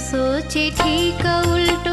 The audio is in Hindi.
सोचे ठीक उल्टो